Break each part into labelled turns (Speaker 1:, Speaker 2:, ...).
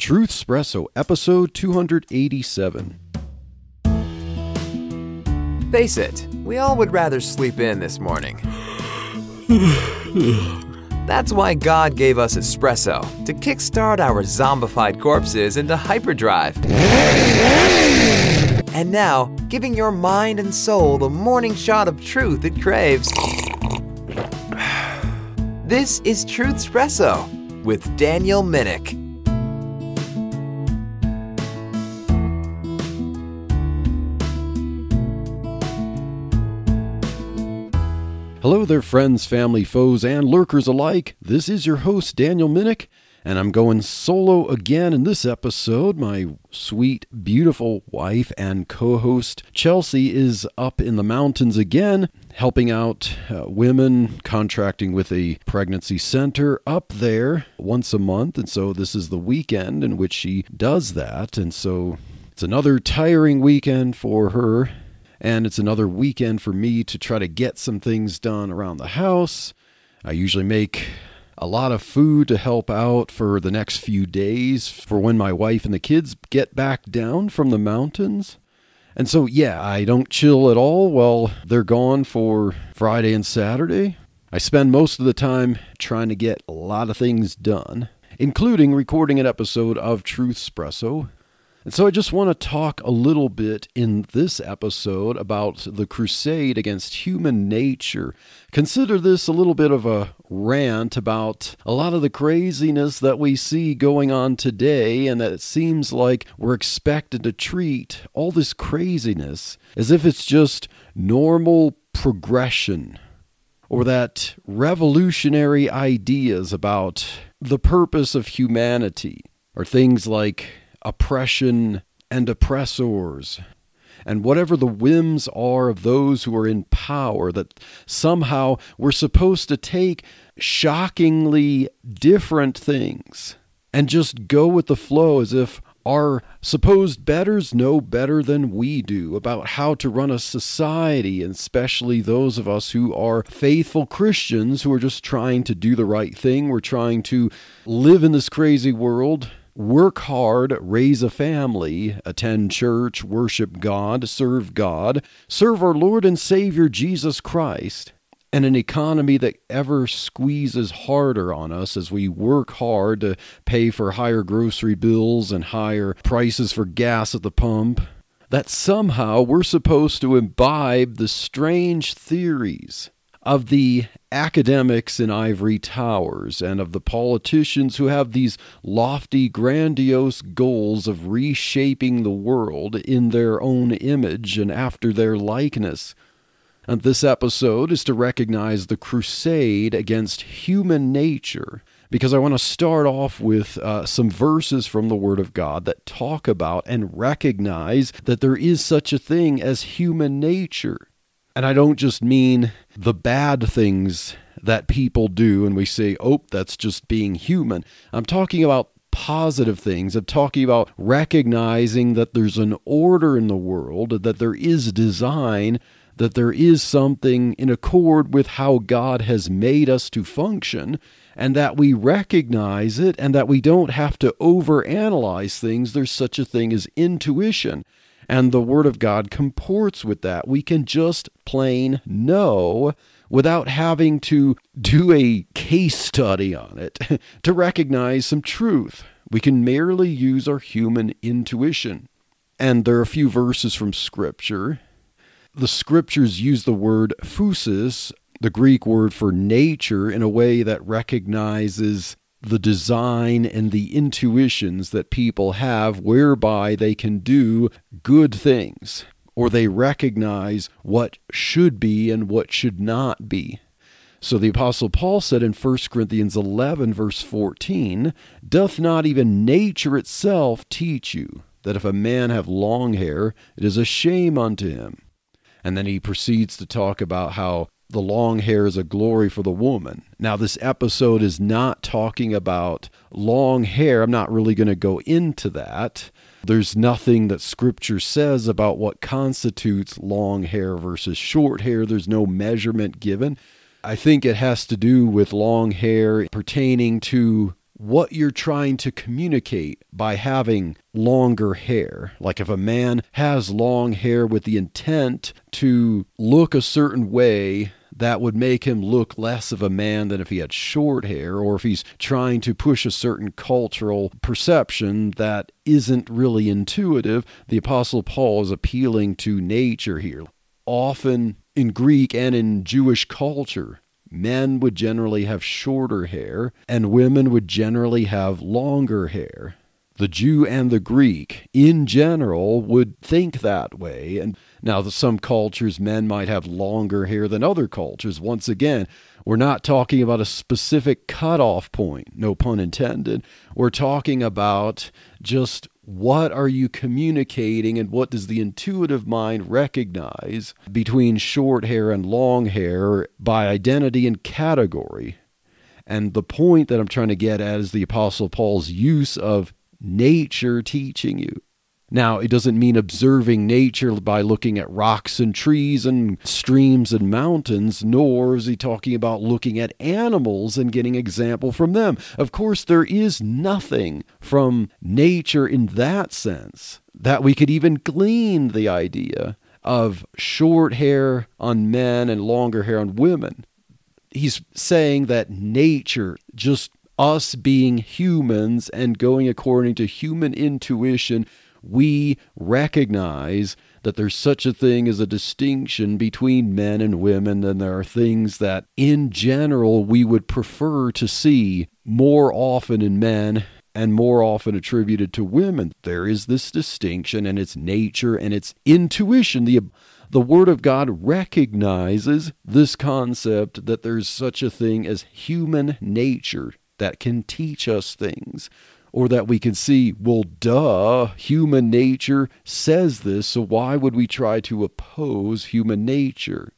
Speaker 1: Truthspresso, episode 287.
Speaker 2: Face it, we all would rather sleep in this morning. That's why God gave us espresso to kickstart our zombified corpses into hyperdrive. And now, giving your mind and soul the morning shot of truth it craves. This is Truthspresso with Daniel Minnick.
Speaker 1: Hello there, friends, family, foes, and lurkers alike. This is your host, Daniel Minnick, and I'm going solo again in this episode. My sweet, beautiful wife and co host, Chelsea, is up in the mountains again, helping out uh, women, contracting with a pregnancy center up there once a month. And so this is the weekend in which she does that. And so it's another tiring weekend for her and it's another weekend for me to try to get some things done around the house. I usually make a lot of food to help out for the next few days for when my wife and the kids get back down from the mountains. And so, yeah, I don't chill at all while they're gone for Friday and Saturday. I spend most of the time trying to get a lot of things done, including recording an episode of Truthspresso, and so I just want to talk a little bit in this episode about the crusade against human nature. Consider this a little bit of a rant about a lot of the craziness that we see going on today, and that it seems like we're expected to treat all this craziness as if it's just normal progression or that revolutionary ideas about the purpose of humanity are things like oppression and oppressors, and whatever the whims are of those who are in power, that somehow we're supposed to take shockingly different things and just go with the flow as if our supposed betters know better than we do about how to run a society, and especially those of us who are faithful Christians who are just trying to do the right thing. We're trying to live in this crazy world work hard, raise a family, attend church, worship God, serve God, serve our Lord and Savior Jesus Christ, and an economy that ever squeezes harder on us as we work hard to pay for higher grocery bills and higher prices for gas at the pump. That somehow we're supposed to imbibe the strange theories of the academics in ivory towers and of the politicians who have these lofty, grandiose goals of reshaping the world in their own image and after their likeness. And this episode is to recognize the crusade against human nature because I want to start off with uh, some verses from the Word of God that talk about and recognize that there is such a thing as human nature. And I don't just mean the bad things that people do and we say, oh, that's just being human. I'm talking about positive things. I'm talking about recognizing that there's an order in the world, that there is design, that there is something in accord with how God has made us to function, and that we recognize it and that we don't have to overanalyze things. There's such a thing as intuition. And the Word of God comports with that. We can just plain know without having to do a case study on it to recognize some truth. We can merely use our human intuition. And there are a few verses from Scripture. The Scriptures use the word phusis, the Greek word for nature, in a way that recognizes the design and the intuitions that people have whereby they can do good things or they recognize what should be and what should not be. So the Apostle Paul said in 1 Corinthians 11, verse 14, Doth not even nature itself teach you that if a man have long hair, it is a shame unto him? And then he proceeds to talk about how the long hair is a glory for the woman. Now, this episode is not talking about long hair. I'm not really going to go into that. There's nothing that scripture says about what constitutes long hair versus short hair. There's no measurement given. I think it has to do with long hair pertaining to what you're trying to communicate by having longer hair. Like if a man has long hair with the intent to look a certain way, that would make him look less of a man than if he had short hair, or if he's trying to push a certain cultural perception that isn't really intuitive. The Apostle Paul is appealing to nature here. Often in Greek and in Jewish culture, men would generally have shorter hair and women would generally have longer hair. The Jew and the Greek, in general, would think that way. And now, the, some cultures, men might have longer hair than other cultures. Once again, we're not talking about a specific cutoff point, no pun intended. We're talking about just what are you communicating and what does the intuitive mind recognize between short hair and long hair by identity and category. And the point that I'm trying to get at is the Apostle Paul's use of nature teaching you. Now, it doesn't mean observing nature by looking at rocks and trees and streams and mountains, nor is he talking about looking at animals and getting example from them. Of course, there is nothing from nature in that sense that we could even glean the idea of short hair on men and longer hair on women. He's saying that nature just us being humans and going according to human intuition, we recognize that there's such a thing as a distinction between men and women, and there are things that, in general, we would prefer to see more often in men and more often attributed to women. There is this distinction, and its nature and its intuition. The the Word of God recognizes this concept that there's such a thing as human nature that can teach us things or that we can see, well, duh, human nature says this, so why would we try to oppose human nature?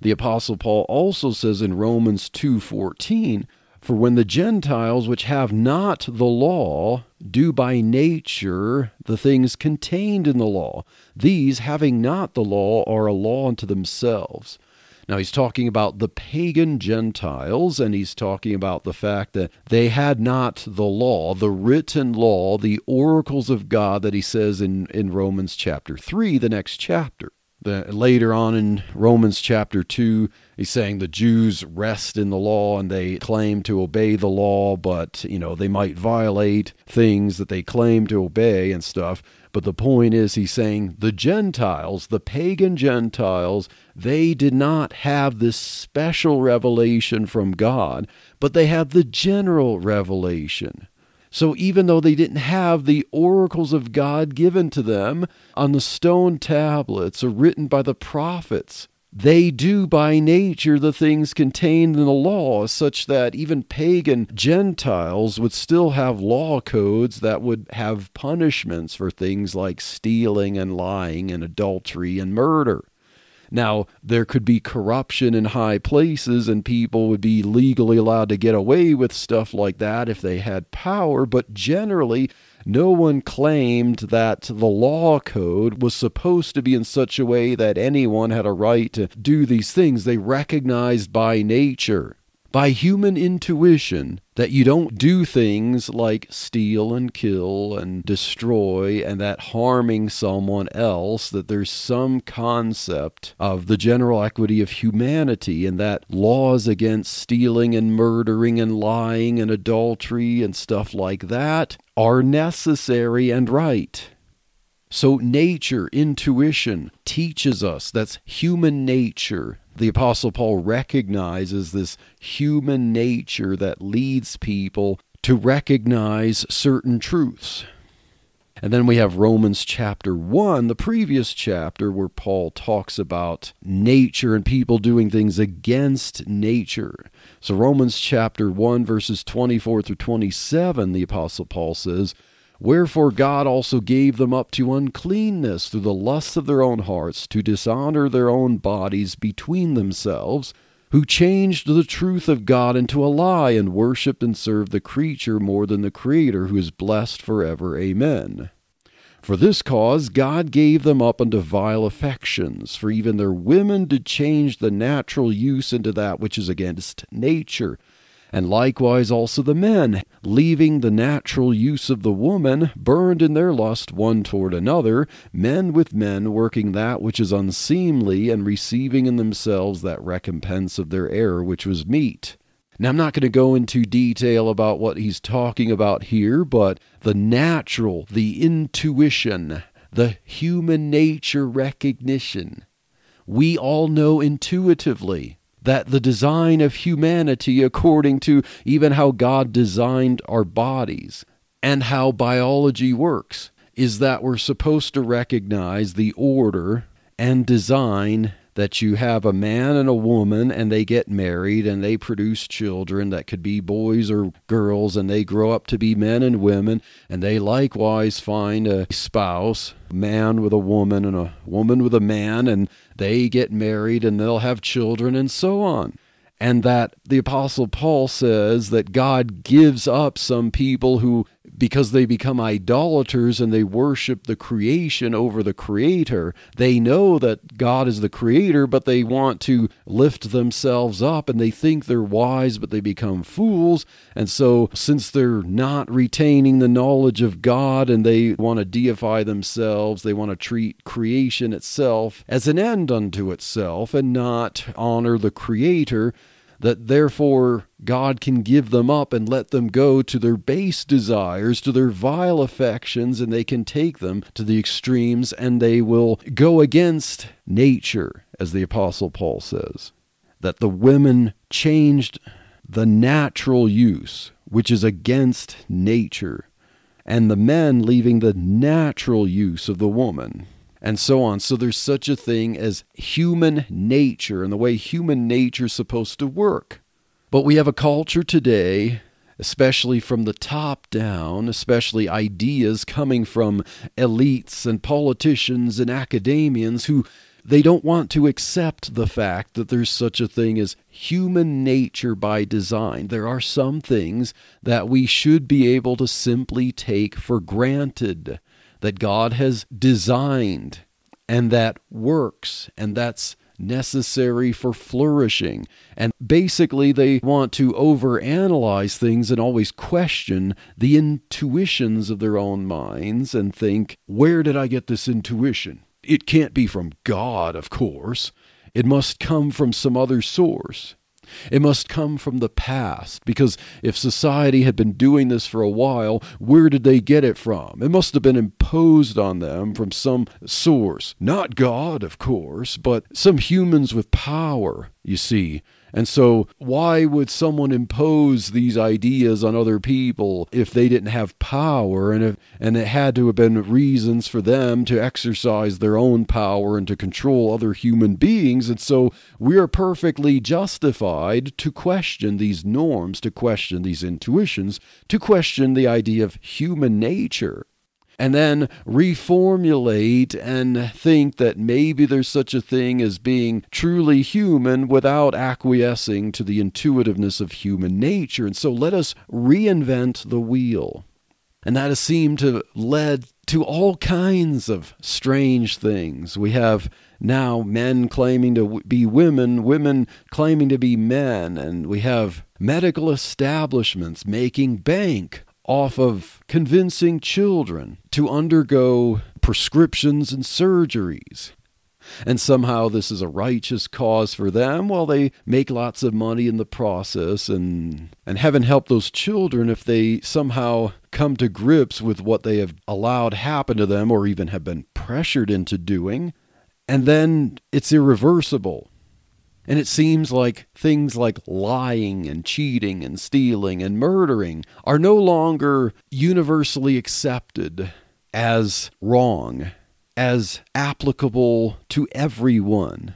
Speaker 1: The apostle Paul also says in Romans 2:14, for when the Gentiles which have not the law do by nature the things contained in the law, these having not the law are a law unto themselves now, he's talking about the pagan Gentiles, and he's talking about the fact that they had not the law, the written law, the oracles of God that he says in, in Romans chapter 3, the next chapter. The, later on in Romans chapter 2, he's saying the Jews rest in the law and they claim to obey the law, but, you know, they might violate things that they claim to obey and stuff. But the point is, he's saying the Gentiles, the pagan Gentiles, they did not have this special revelation from God, but they had the general revelation. So even though they didn't have the oracles of God given to them on the stone tablets or written by the prophets, they do by nature the things contained in the law, such that even pagan Gentiles would still have law codes that would have punishments for things like stealing and lying and adultery and murder. Now, there could be corruption in high places, and people would be legally allowed to get away with stuff like that if they had power, but generally, no one claimed that the law code was supposed to be in such a way that anyone had a right to do these things. They recognized by nature by human intuition that you don't do things like steal and kill and destroy and that harming someone else, that there's some concept of the general equity of humanity and that laws against stealing and murdering and lying and adultery and stuff like that are necessary and right. So, nature, intuition teaches us that's human nature the Apostle Paul recognizes this human nature that leads people to recognize certain truths. And then we have Romans chapter 1, the previous chapter, where Paul talks about nature and people doing things against nature. So, Romans chapter 1, verses 24 through 27, the Apostle Paul says, Wherefore God also gave them up to uncleanness through the lusts of their own hearts, to dishonor their own bodies between themselves, who changed the truth of God into a lie, and worshipped and served the creature more than the Creator, who is blessed forever. Amen. For this cause God gave them up unto vile affections, for even their women did change the natural use into that which is against nature And likewise also the men, leaving the natural use of the woman, burned in their lust one toward another, men with men working that which is unseemly, and receiving in themselves that recompense of their error which was meet. Now, I'm not going to go into detail about what he's talking about here, but the natural, the intuition, the human nature recognition. We all know intuitively that the design of humanity, according to even how God designed our bodies and how biology works, is that we're supposed to recognize the order and design that you have a man and a woman and they get married and they produce children that could be boys or girls and they grow up to be men and women and they likewise find a spouse, a man with a woman and a woman with a man and they get married and they'll have children and so on. And that the apostle Paul says that God gives up some people who because they become idolaters and they worship the creation over the creator. They know that God is the creator, but they want to lift themselves up and they think they're wise, but they become fools. And so, since they're not retaining the knowledge of God and they want to deify themselves, they want to treat creation itself as an end unto itself and not honor the creator that therefore God can give them up and let them go to their base desires, to their vile affections, and they can take them to the extremes and they will go against nature, as the Apostle Paul says. That the women changed the natural use, which is against nature, and the men leaving the natural use of the woman and so on. So there's such a thing as human nature and the way human nature is supposed to work. But we have a culture today, especially from the top down, especially ideas coming from elites and politicians and academians who they don't want to accept the fact that there's such a thing as human nature by design. There are some things that we should be able to simply take for granted that God has designed and that works and that's necessary for flourishing. And basically, they want to overanalyze things and always question the intuitions of their own minds and think, where did I get this intuition? It can't be from God, of course. It must come from some other source. It must come from the past, because if society had been doing this for a while, where did they get it from? It must have been imposed on them from some source. Not God, of course, but some humans with power, you see. And so, why would someone impose these ideas on other people if they didn't have power and if, and it had to have been reasons for them to exercise their own power and to control other human beings? And so, we are perfectly justified to question these norms, to question these intuitions, to question the idea of human nature and then reformulate and think that maybe there's such a thing as being truly human without acquiescing to the intuitiveness of human nature. And so let us reinvent the wheel. And that has seemed to lead to all kinds of strange things. We have now men claiming to be women, women claiming to be men, and we have medical establishments making bank off of convincing children to undergo prescriptions and surgeries. And somehow this is a righteous cause for them. While they make lots of money in the process and and heaven help those children if they somehow come to grips with what they have allowed happen to them or even have been pressured into doing. And then it's irreversible and it seems like things like lying and cheating and stealing and murdering are no longer universally accepted as wrong, as applicable to everyone.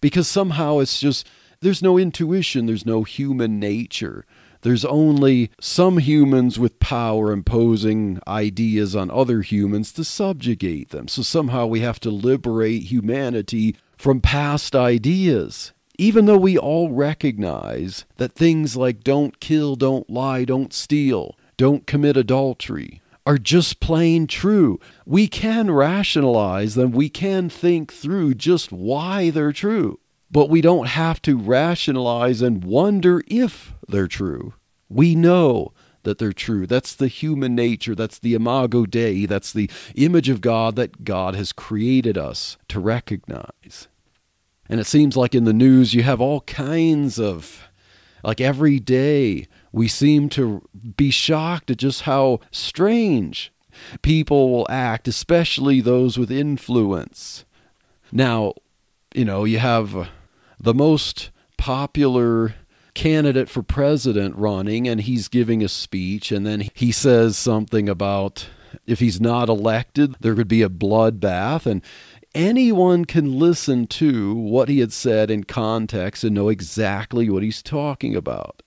Speaker 1: Because somehow it's just, there's no intuition, there's no human nature. There's only some humans with power imposing ideas on other humans to subjugate them. So somehow we have to liberate humanity from past ideas even though we all recognize that things like don't kill, don't lie, don't steal, don't commit adultery are just plain true, we can rationalize them, we can think through just why they're true. but we don't have to rationalize and wonder if they're true. We know that they're true. That's the human nature. That's the imago Dei. That's the image of God that God has created us to recognize. And it seems like in the news you have all kinds of, like every day, we seem to be shocked at just how strange people will act, especially those with influence. Now, you know, you have the most popular candidate for president running, and he's giving a speech, and then he says something about if he's not elected, there could be a bloodbath. And anyone can listen to what he had said in context and know exactly what he's talking about.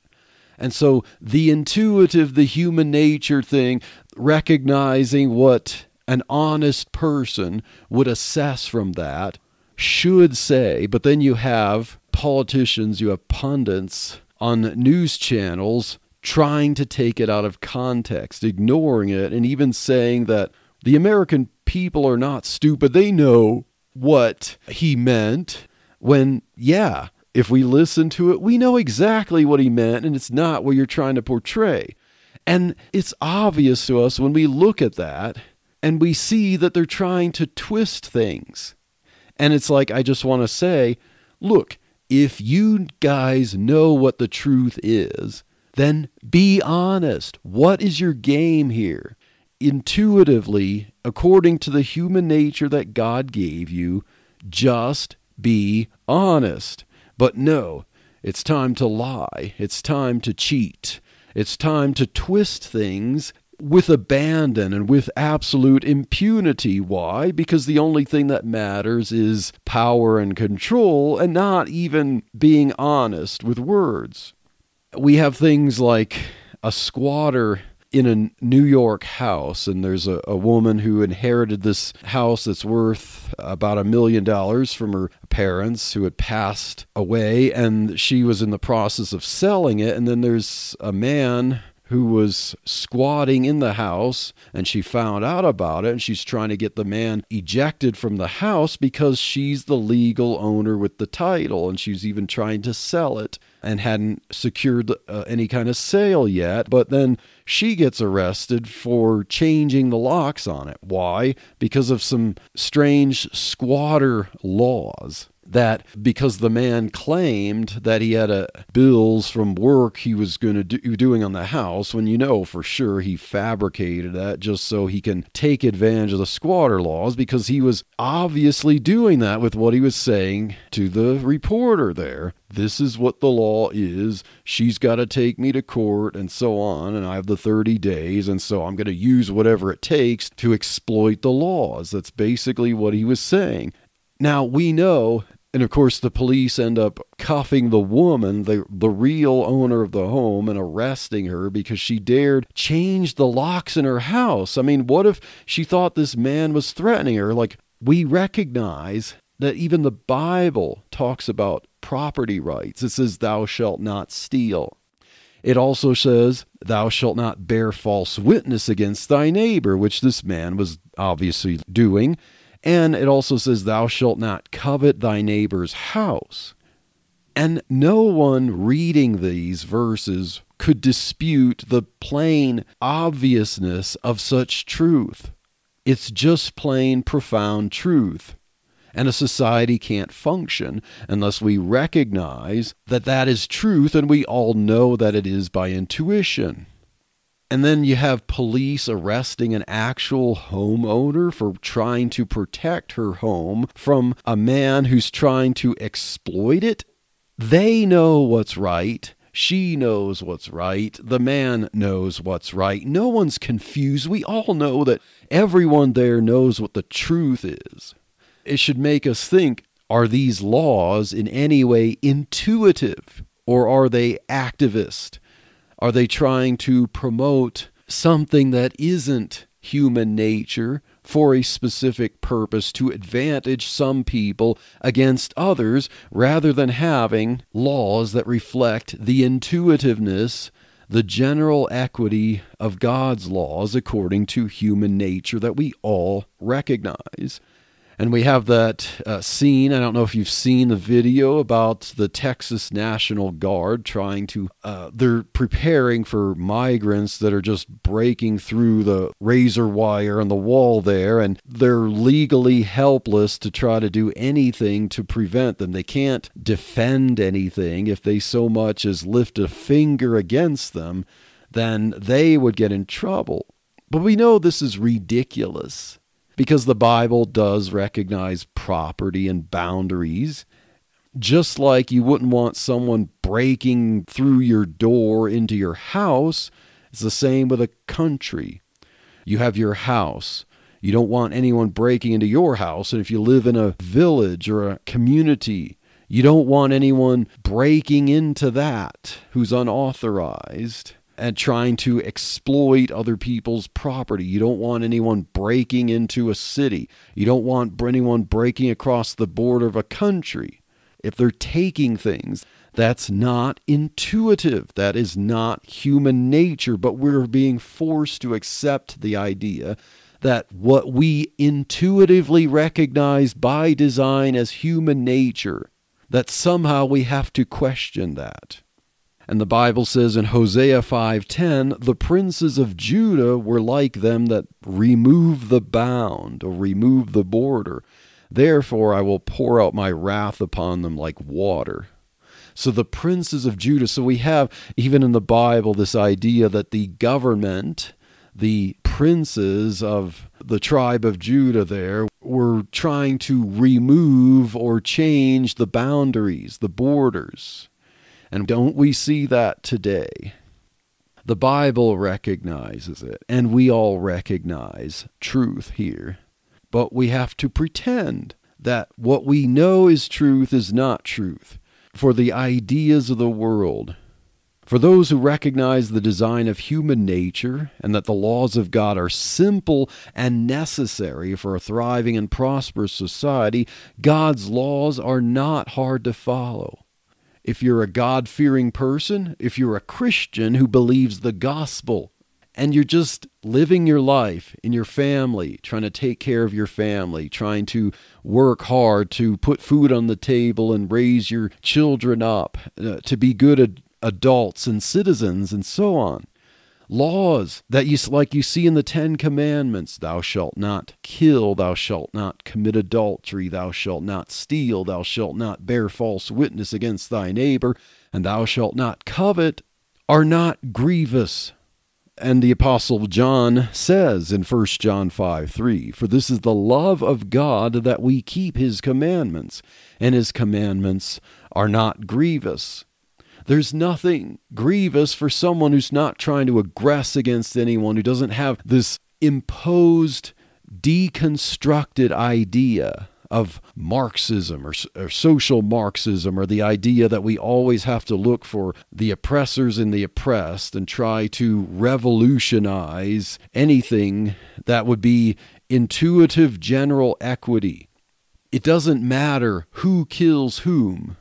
Speaker 1: And so the intuitive, the human nature thing, recognizing what an honest person would assess from that, should say, but then you have politicians, you have pundits on news channels trying to take it out of context, ignoring it, and even saying that the American people are not stupid. They know what he meant when, yeah, if we listen to it, we know exactly what he meant, and it's not what you're trying to portray. And it's obvious to us when we look at that and we see that they're trying to twist things. And it's like, I just want to say, look, if you guys know what the truth is, then be honest. What is your game here? Intuitively, according to the human nature that God gave you, just be honest. But no, it's time to lie. It's time to cheat. It's time to twist things with abandon and with absolute impunity. Why? Because the only thing that matters is power and control and not even being honest with words. We have things like a squatter in a New York house, and there's a, a woman who inherited this house that's worth about a million dollars from her parents who had passed away, and she was in the process of selling it. And then there's a man who was squatting in the house and she found out about it and she's trying to get the man ejected from the house because she's the legal owner with the title and she's even trying to sell it and hadn't secured uh, any kind of sale yet. But then she gets arrested for changing the locks on it. Why? Because of some strange squatter laws that because the man claimed that he had a bills from work he was going to do doing on the house when you know for sure he fabricated that just so he can take advantage of the squatter laws because he was obviously doing that with what he was saying to the reporter there. This is what the law is. She's got to take me to court and so on and I have the 30 days and so I'm going to use whatever it takes to exploit the laws. That's basically what he was saying. Now we know and of course, the police end up cuffing the woman, the, the real owner of the home, and arresting her because she dared change the locks in her house. I mean, what if she thought this man was threatening her? Like, we recognize that even the Bible talks about property rights. It says, Thou shalt not steal. It also says, Thou shalt not bear false witness against thy neighbor, which this man was obviously doing. And it also says, Thou shalt not covet thy neighbor's house. And no one reading these verses could dispute the plain obviousness of such truth. It's just plain profound truth. And a society can't function unless we recognize that that is truth, and we all know that it is by intuition. And then you have police arresting an actual homeowner for trying to protect her home from a man who's trying to exploit it. They know what's right. She knows what's right. The man knows what's right. No one's confused. We all know that everyone there knows what the truth is. It should make us think are these laws in any way intuitive or are they activist? Are they trying to promote something that isn't human nature for a specific purpose to advantage some people against others rather than having laws that reflect the intuitiveness, the general equity of God's laws according to human nature that we all recognize? And we have that uh, scene. I don't know if you've seen the video about the Texas National Guard trying to, uh, they're preparing for migrants that are just breaking through the razor wire on the wall there, and they're legally helpless to try to do anything to prevent them. They can't defend anything. If they so much as lift a finger against them, then they would get in trouble. But we know this is ridiculous because the Bible does recognize property and boundaries. Just like you wouldn't want someone breaking through your door into your house, it's the same with a country. You have your house. You don't want anyone breaking into your house. And if you live in a village or a community, you don't want anyone breaking into that who's unauthorized and trying to exploit other people's property. You don't want anyone breaking into a city. You don't want anyone breaking across the border of a country. If they're taking things, that's not intuitive. That is not human nature, but we're being forced to accept the idea that what we intuitively recognize by design as human nature, that somehow we have to question that. And the Bible says in Hosea 5:10, the princes of Judah were like them that remove the bound or remove the border. Therefore I will pour out my wrath upon them like water. So the princes of Judah, so we have even in the Bible this idea that the government, the princes of the tribe of Judah there were trying to remove or change the boundaries, the borders. And don't we see that today? The Bible recognizes it, and we all recognize truth here. But we have to pretend that what we know is truth is not truth. For the ideas of the world, for those who recognize the design of human nature and that the laws of God are simple and necessary for a thriving and prosperous society, God's laws are not hard to follow if you're a God fearing person, if you're a Christian who believes the gospel, and you're just living your life in your family, trying to take care of your family, trying to work hard to put food on the table and raise your children up uh, to be good ad- adults and citizens and so on laws that you like you see in the 10 commandments thou shalt not kill thou shalt not commit adultery thou shalt not steal thou shalt not bear false witness against thy neighbor and thou shalt not covet are not grievous and the apostle John says in 1 John 5 3, For this is the love of God that we keep his commandments, and his commandments are not grievous. There's nothing grievous for someone who's not trying to aggress against anyone, who doesn't have this imposed, deconstructed idea of Marxism or, or, social Marxism or the idea that we always have to look for the oppressors and the oppressed and try to revolutionize anything that would be intuitive general equity. It doesn't matter who kills whom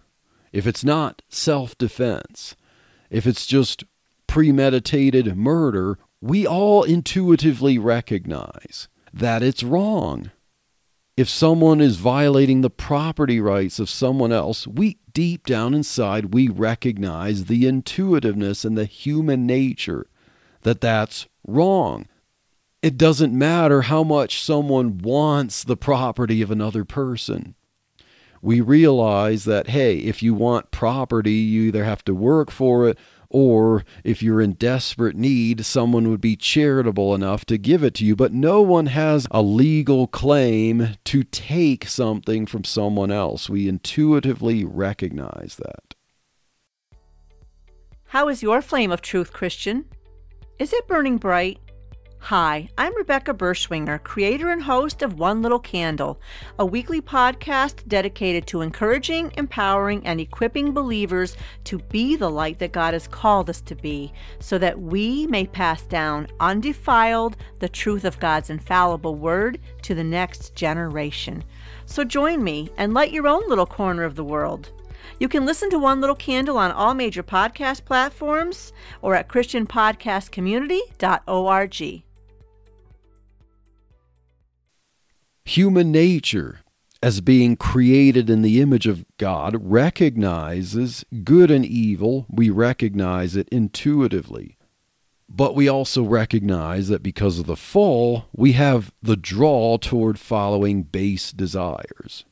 Speaker 1: if it's not self defense, if it's just premeditated murder, we all intuitively recognize that it's wrong. If someone is violating the property rights of someone else, we deep down inside we recognize the intuitiveness and the human nature that that's wrong. It doesn't matter how much someone wants the property of another person we realize that, hey, if you want property, you either have to work for it or if you're in desperate need, someone would be charitable enough to give it to you. But no one has a legal claim to take something from someone else. We intuitively recognize that.
Speaker 3: How is your flame of truth, Christian? Is it burning bright? Hi, I'm Rebecca Berschwinger, creator and host of One Little Candle, a weekly podcast dedicated to encouraging, empowering, and equipping believers to be the light that God has called us to be, so that we may pass down undefiled the truth of God's infallible word to the next generation. So join me and light your own little corner of the world. You can listen to One Little Candle on all major podcast platforms or at ChristianPodcastCommunity.org.
Speaker 1: Human nature as being created in the image of God, recognizes good and evil. We recognize it intuitively. But we also recognize that because of the fall, we have the draw toward following base desires.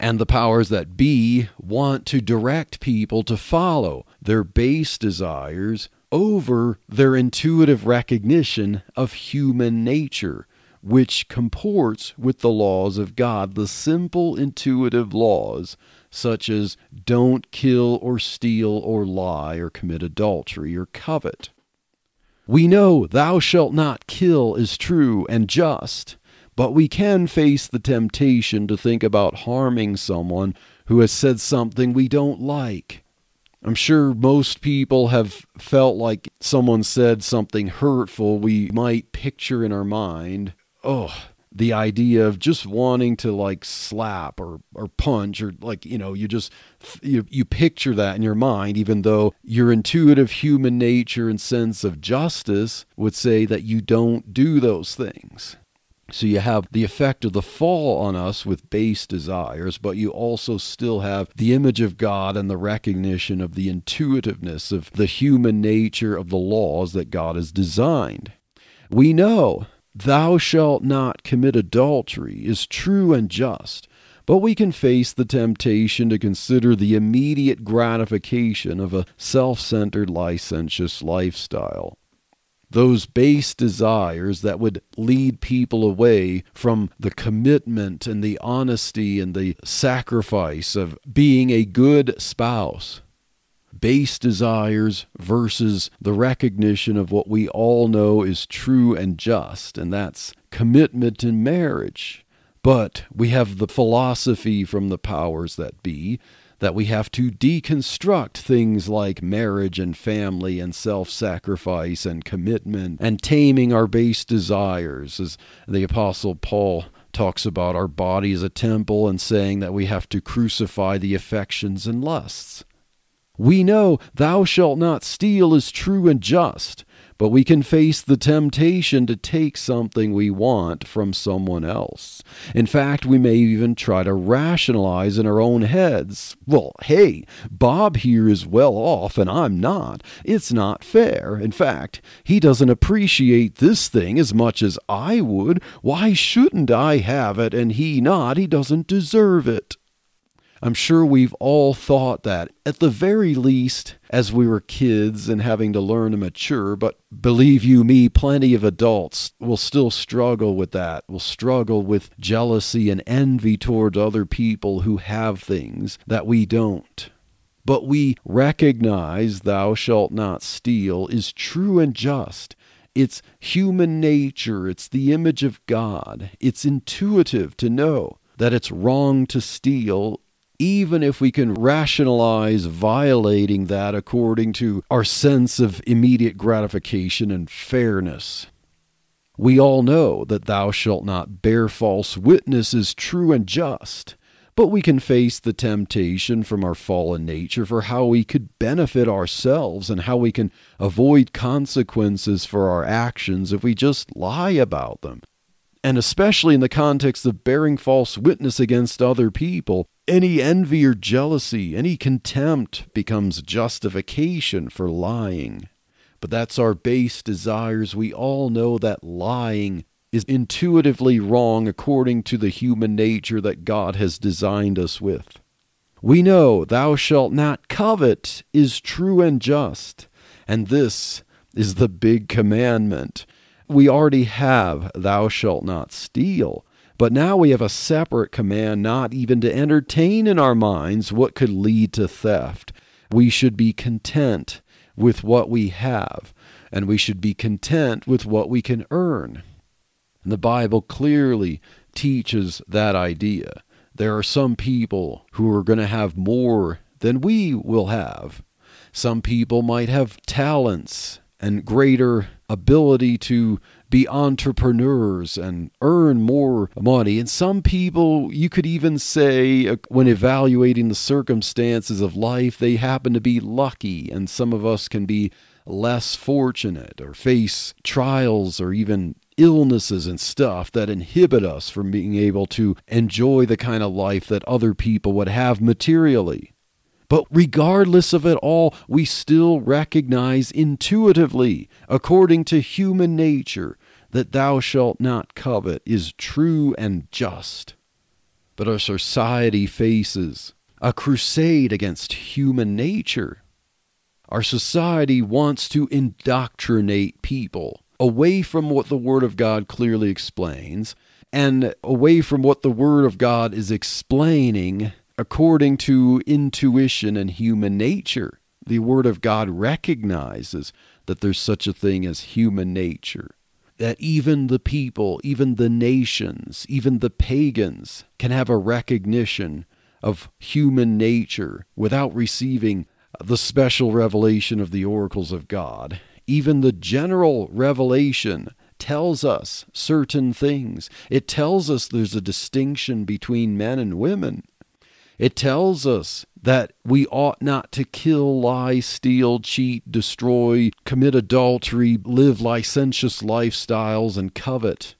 Speaker 1: And the powers that be want to direct people to follow their base desires over their intuitive recognition of human nature which comports with the laws of God, the simple intuitive laws, such as don't kill or steal or lie or commit adultery or covet. We know thou shalt not kill is true and just, but we can face the temptation to think about harming someone who has said something we don't like. I'm sure most people have felt like someone said something hurtful we might picture in our mind oh, the idea of just wanting to like slap or or punch or like you know you just you you picture that in your mind even though your intuitive human nature and sense of justice would say that you don't do those things so you have the effect of the fall on us with base desires, but you also still have the image of God and the recognition of the intuitiveness of the human nature of the laws that God has designed. We know Thou shalt not commit adultery is true and just, but we can face the temptation to consider the immediate gratification of a self centered licentious lifestyle. Those base desires that would lead people away from the commitment and the honesty and the sacrifice of being a good spouse base desires versus the recognition of what we all know is true and just, and that's commitment in marriage. But we have the philosophy from the powers that be that we have to deconstruct things like marriage and family and self sacrifice and commitment and taming our base desires, as the Apostle Paul talks about our body as a temple and saying that we have to crucify the affections and lusts. We know thou shalt not steal is true and just, but we can face the temptation to take something we want from someone else. In fact, we may even try to rationalize in our own heads well, hey, Bob here is well off and I'm not. It's not fair. In fact, he doesn't appreciate this thing as much as I would. Why shouldn't I have it and he not? He doesn't deserve it. I'm sure we've all thought that, at the very least, as we were kids and having to learn to mature. But believe you me, plenty of adults will still struggle with that, will struggle with jealousy and envy towards other people who have things that we don't. But we recognize, Thou shalt not steal, is true and just. It's human nature, it's the image of God. It's intuitive to know that it's wrong to steal even if we can rationalize violating that according to our sense of immediate gratification and fairness. We all know that thou shalt not bear false witness is true and just, but we can face the temptation from our fallen nature for how we could benefit ourselves and how we can avoid consequences for our actions if we just lie about them. And especially in the context of bearing false witness against other people, any envy or jealousy, any contempt becomes justification for lying. But that's our base desires. We all know that lying is intuitively wrong according to the human nature that God has designed us with. We know, Thou shalt not covet is true and just, and this is the big commandment. We already have, Thou shalt not steal. But now we have a separate command not even to entertain in our minds what could lead to theft. We should be content with what we have, and we should be content with what we can earn. And the Bible clearly teaches that idea. There are some people who are going to have more than we will have. Some people might have talents and greater ability to be entrepreneurs and earn more money. And some people, you could even say, uh, when evaluating the circumstances of life, they happen to be lucky. And some of us can be less fortunate or face trials or even illnesses and stuff that inhibit us from being able to enjoy the kind of life that other people would have materially. But regardless of it all, we still recognize intuitively, according to human nature, that thou shalt not covet is true and just. But our society faces a crusade against human nature. Our society wants to indoctrinate people away from what the Word of God clearly explains and away from what the Word of God is explaining according to intuition and human nature. The Word of God recognizes that there's such a thing as human nature. That even the people, even the nations, even the pagans can have a recognition of human nature without receiving the special revelation of the oracles of God. Even the general revelation tells us certain things. It tells us there's a distinction between men and women. It tells us that we ought not to kill, lie, steal, cheat, destroy, commit adultery, live licentious lifestyles, and covet.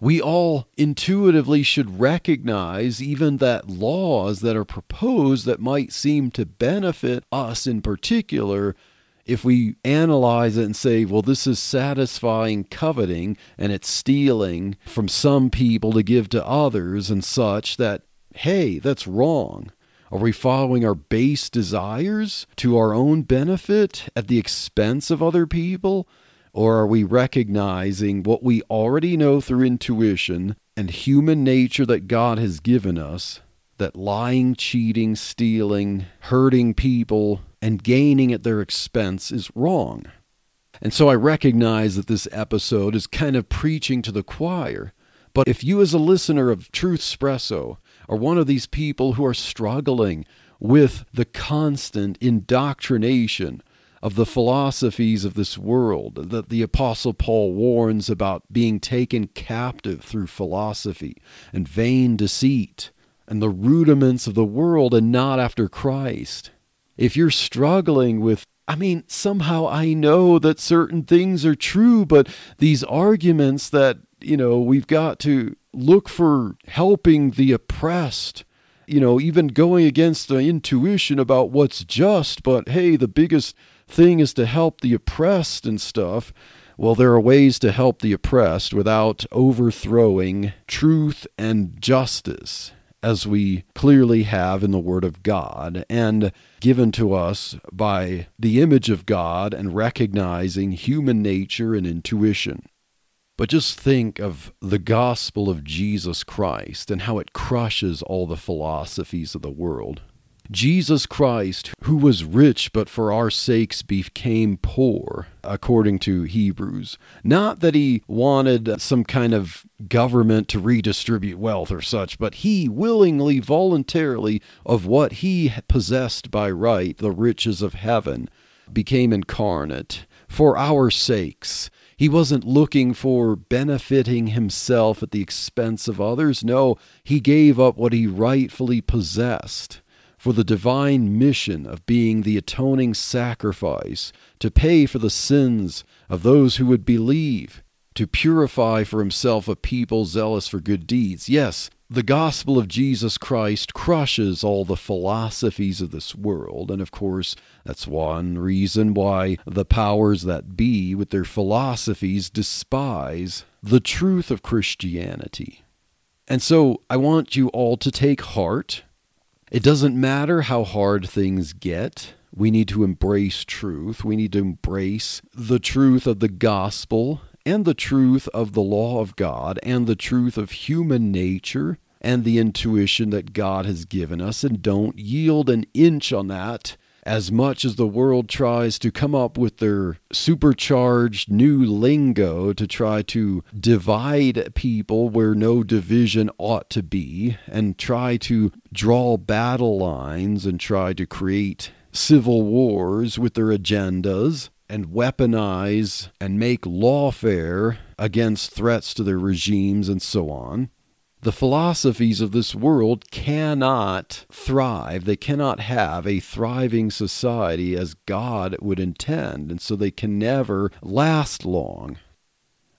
Speaker 1: We all intuitively should recognize even that laws that are proposed that might seem to benefit us in particular if we analyze it and say, well, this is satisfying coveting and it's stealing from some people to give to others and such, that, hey, that's wrong. Are we following our base desires to our own benefit at the expense of other people? Or are we recognizing what we already know through intuition and human nature that God has given us? That lying, cheating, stealing, hurting people, and gaining at their expense is wrong. And so I recognize that this episode is kind of preaching to the choir. But if you, as a listener of Truthspresso, are one of these people who are struggling with the constant indoctrination of the philosophies of this world, that the Apostle Paul warns about being taken captive through philosophy and vain deceit and the rudiments of the world and not after Christ. If you're struggling with I mean, somehow I know that certain things are true, but these arguments that, you know, we've got to look for helping the oppressed, you know, even going against the intuition about what's just, but hey, the biggest thing is to help the oppressed and stuff. Well, there are ways to help the oppressed without overthrowing truth and justice, as we clearly have in the Word of God and given to us by the image of God and recognizing human nature and intuition. But just think of the gospel of Jesus Christ and how it crushes all the philosophies of the world. Jesus Christ, who was rich but for our sakes became poor, according to Hebrews. Not that he wanted some kind of government to redistribute wealth or such, but he willingly, voluntarily, of what he possessed by right, the riches of heaven, became incarnate for our sakes. He wasn't looking for benefiting himself at the expense of others. No, he gave up what he rightfully possessed for the divine mission of being the atoning sacrifice, to pay for the sins of those who would believe, to purify for himself a people zealous for good deeds. Yes, the gospel of Jesus Christ crushes all the philosophies of this world, and of course, that's one reason why the powers that be, with their philosophies, despise the truth of Christianity. And so I want you all to take heart it doesn't matter how hard things get. We need to embrace truth. We need to embrace the truth of the gospel and the truth of the law of God and the truth of human nature and the intuition that God has given us. And don't yield an inch on that as much as the world tries to come up with their supercharged new lingo to try to divide people where no division ought to be, and try to draw battle lines and try to create civil wars with their agendas and weaponize and make lawfare against threats to their regimes and so on the philosophies of this world cannot thrive. They cannot have a thriving society as God would intend, and so they can never last long.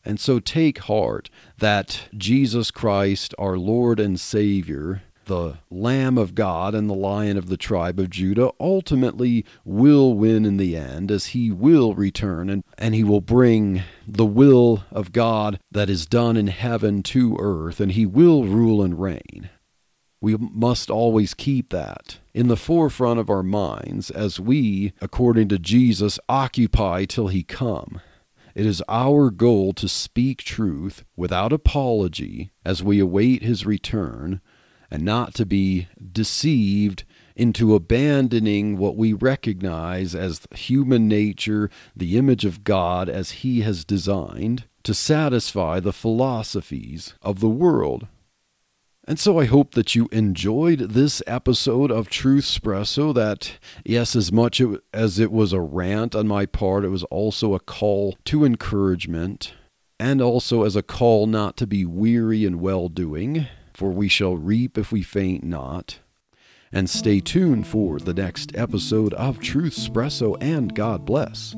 Speaker 1: And so take heart that Jesus Christ, our Lord and Savior, the Lamb of God and the Lion of the tribe of Judah ultimately will win in the end as he will return and, and he will bring the will of God that is done in heaven to earth and he will rule and reign. We must always keep that in the forefront of our minds as we, according to Jesus, occupy till he come. It is our goal to speak truth without apology as we await his return and not to be deceived into abandoning what we recognize as human nature, the image of God as He has designed, to satisfy the philosophies of the world. And so I hope that you enjoyed this episode of Truthspresso. That, yes, as much as it was a rant on my part, it was also a call to encouragement and also as a call not to be weary in well doing for we shall reap if we faint not. And stay tuned for the next episode of Truthspresso, and God bless.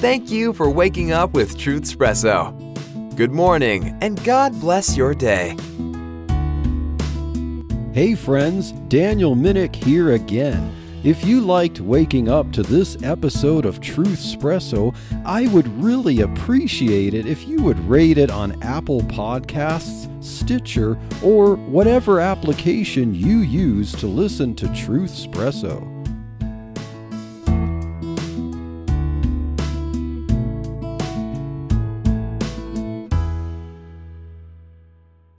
Speaker 2: Thank you for waking up with Truthspresso. Good morning, and God bless your day.
Speaker 1: Hey, friends, Daniel Minnick here again. If you liked waking up to this episode of Truthspresso, I would really appreciate it if you would rate it on Apple Podcasts, Stitcher, or whatever application you use to listen to Truthspresso.